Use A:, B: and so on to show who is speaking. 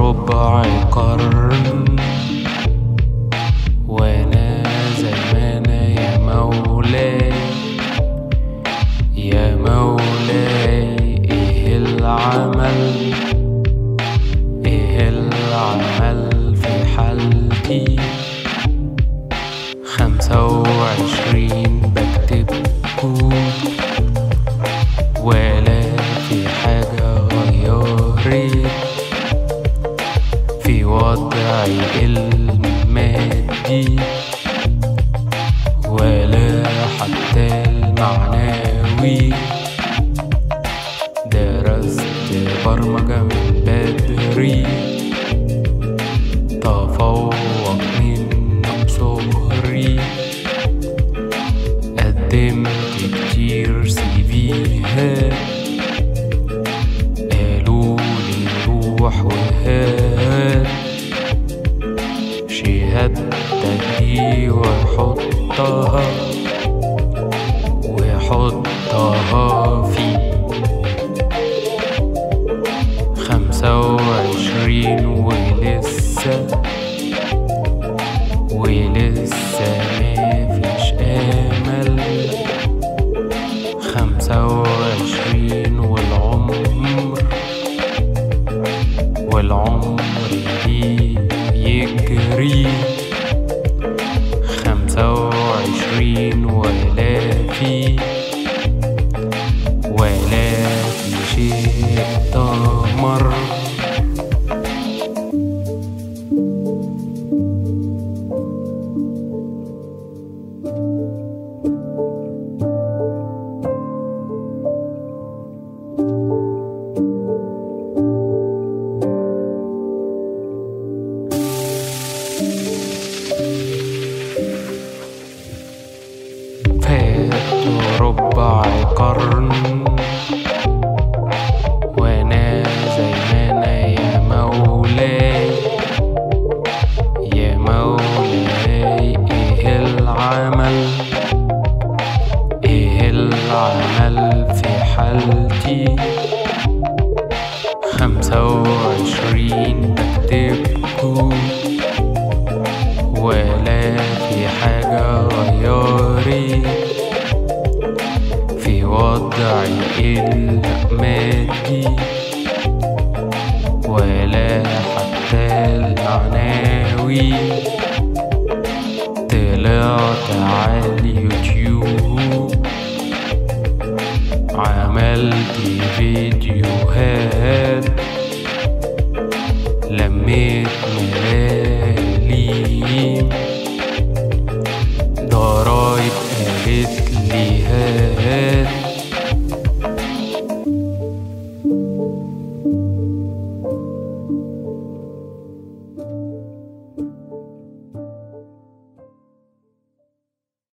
A: ربع قرن وأنا زي يا مولاي يا مولاي إيه العمل؟ إيه العمل في حالتي؟ خمسة وعشرين بكتب كود ولا في حاجة غيرت وضعي المادي ولا حتى المعنوي. درست برمجة من بدري. تفوق من صغري. قدمت كتير سيفيهات وحطها وحطها في خمسة وعشرين ولسه ولسه مفيش أمل. خمسة وعشرين والعمر والعمر بيجري وعشرين ولا في ولا في شيء دمر حالتي خمسة وعشرين بكتب كود ولا في حاجة غيرت في وضعي المادي ولا حتى المعنوي عملت فيديوهات لميت ملاليم ضرايب قالت لي هات